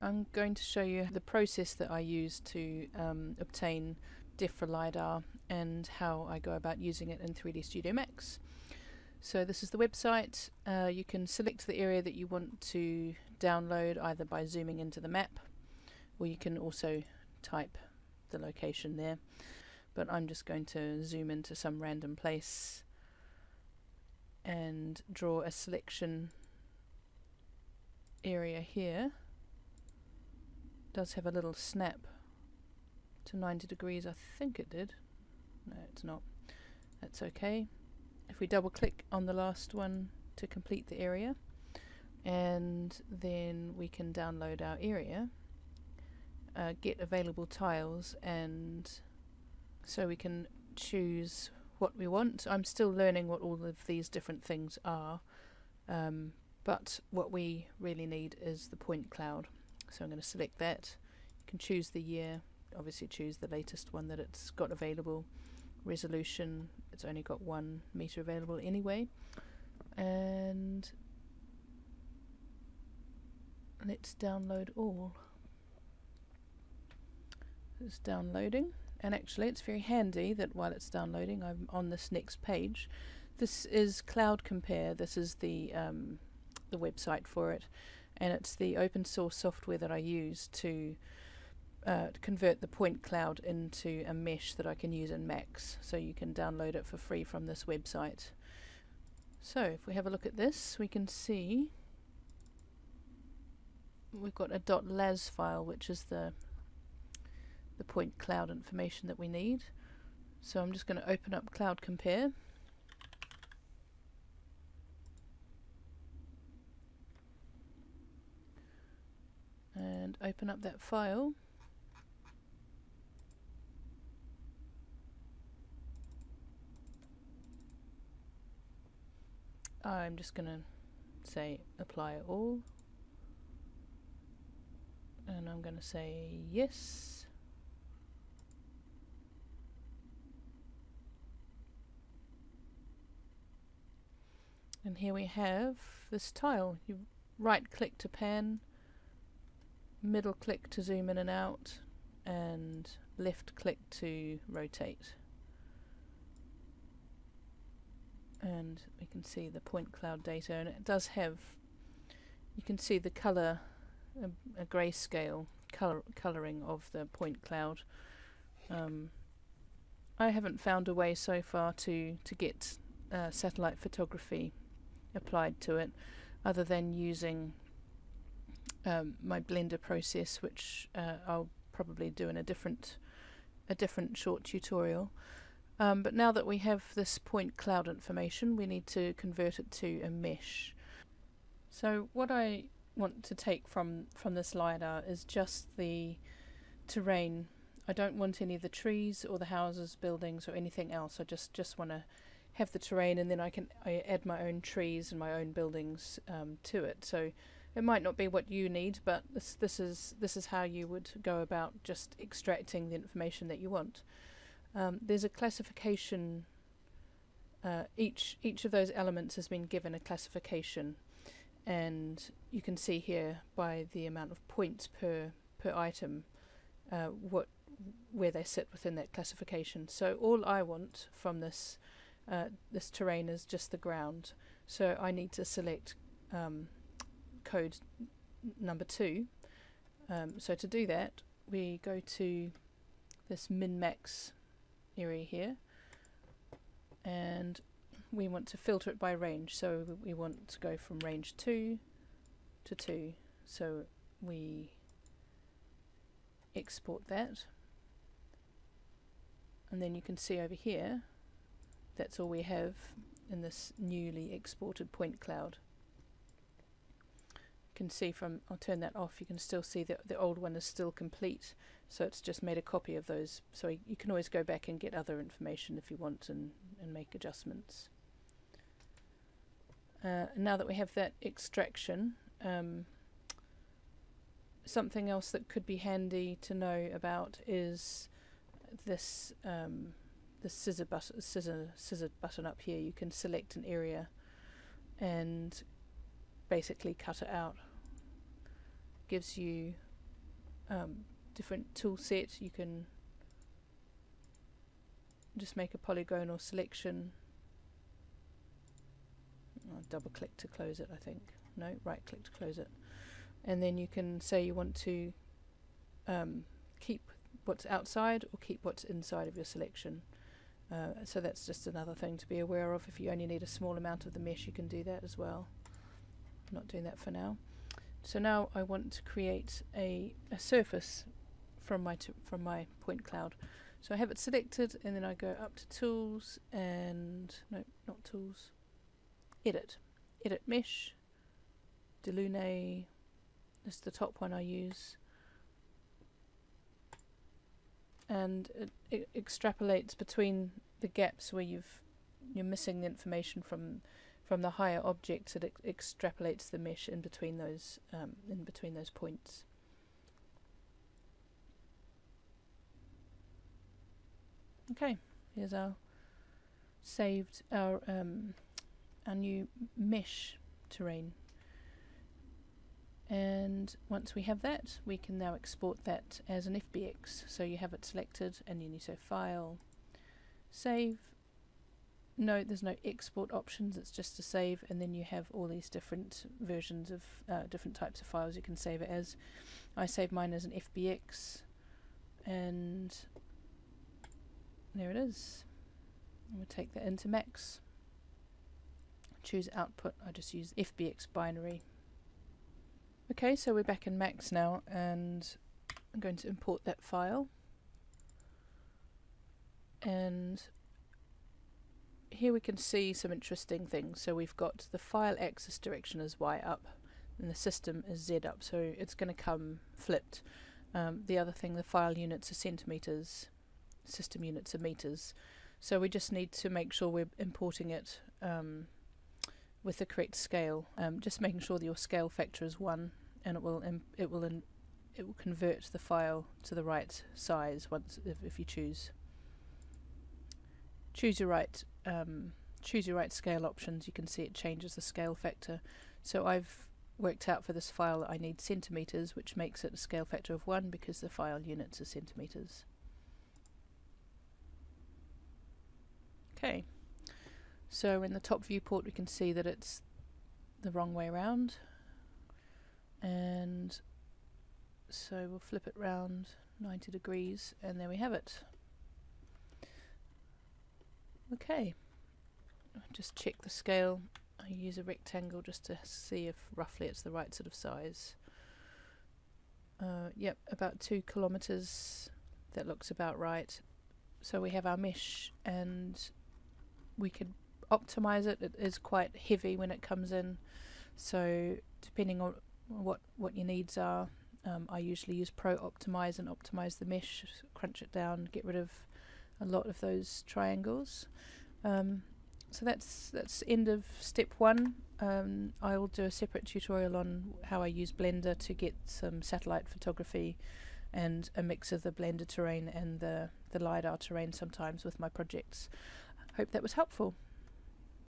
I'm going to show you the process that I use to um, obtain DEFRA LiDAR and how I go about using it in 3D Studio Max. So this is the website. Uh, you can select the area that you want to download either by zooming into the map or you can also type the location there. But I'm just going to zoom into some random place and draw a selection area here does have a little snap to 90 degrees I think it did no it's not that's okay if we double click on the last one to complete the area and then we can download our area uh, get available tiles and so we can choose what we want. I'm still learning what all of these different things are, um, but what we really need is the point cloud. So I'm going to select that. You can choose the year, obviously choose the latest one that it's got available. Resolution, it's only got one meter available anyway. And let's download all. It's downloading and actually it's very handy that while it's downloading I'm on this next page this is Cloud Compare this is the um, the website for it and it's the open source software that I use to uh, convert the point cloud into a mesh that I can use in Max so you can download it for free from this website so if we have a look at this we can see we've got a .las file which is the the point cloud information that we need. So I'm just going to open up Cloud Compare. And open up that file. I'm just going to say apply all and I'm going to say yes And here we have this tile. You right click to pan, middle click to zoom in and out, and left click to rotate. And we can see the point cloud data, and it does have, you can see the colour, a, a grayscale color, colouring of the point cloud. Um, I haven't found a way so far to, to get uh, satellite photography applied to it other than using um, my blender process which uh, I'll probably do in a different a different short tutorial. Um, but now that we have this point cloud information we need to convert it to a mesh. So what I want to take from from this LiDAR is just the terrain. I don't want any of the trees or the houses buildings or anything else. I just just want to have the terrain and then I can I add my own trees and my own buildings um, to it. So it might not be what you need, but this this is this is how you would go about just extracting the information that you want. Um, there's a classification. Uh, each each of those elements has been given a classification, and you can see here by the amount of points per per item uh, what where they sit within that classification. So all I want from this uh, this terrain is just the ground. So I need to select um, code number two. Um, so to do that, we go to this min-max area here, and we want to filter it by range. So we want to go from range 2 to 2. So we export that. And then you can see over here that's all we have in this newly exported point cloud. Can see from, I'll turn that off, you can still see that the old one is still complete. So it's just made a copy of those. So you can always go back and get other information if you want and, and make adjustments. Uh, now that we have that extraction, um, something else that could be handy to know about is this um, the scissor button, scissor, scissor button up here, you can select an area and basically cut it out. Gives you um, different tool set. You can just make a polygonal selection. I'll double click to close it I think. No, right click to close it. And then you can say you want to um, keep what's outside or keep what's inside of your selection. Uh, so that's just another thing to be aware of. If you only need a small amount of the mesh, you can do that as well. I'm not doing that for now. So now I want to create a, a surface from my from my point cloud. So I have it selected, and then I go up to Tools and no, not Tools. Edit, Edit Mesh, Delaunay. This is the top one I use and it, it extrapolates between the gaps where you've you're missing the information from from the higher objects. It ex extrapolates the mesh in between those um, in between those points. Okay, here's our saved our um, our new mesh terrain and once we have that we can now export that as an FBX so you have it selected and then you say file save no there's no export options it's just a save and then you have all these different versions of uh, different types of files you can save it as. I save mine as an FBX and there it is. I'm going to take that into Max. Choose output I just use FBX binary. Okay, so we're back in Max now and I'm going to import that file. And here we can see some interesting things. So we've got the file axis direction is Y up and the system is Z up, so it's going to come flipped. Um, the other thing, the file units are centimeters, system units are meters. So we just need to make sure we're importing it um, with the correct scale. Um, just making sure that your scale factor is 1 and it will it will it will convert the file to the right size once if, if you choose. Choose your right um, choose your right scale options. You can see it changes the scale factor. So I've worked out for this file that I need centimeters, which makes it a scale factor of 1 because the file units are centimeters. Okay. So in the top viewport we can see that it's the wrong way around and so we'll flip it round 90 degrees and there we have it. Okay, just check the scale. I use a rectangle just to see if roughly it's the right sort of size. Uh, yep, about two kilometers. That looks about right. So we have our mesh and we can optimize it. It is quite heavy when it comes in. So depending on what what your needs are, um, I usually use Pro Optimize and optimize the mesh, crunch it down, get rid of a lot of those triangles. Um, so that's that's end of step one. Um, I will do a separate tutorial on how I use Blender to get some satellite photography and a mix of the Blender terrain and the, the LiDAR terrain sometimes with my projects. Hope that was helpful.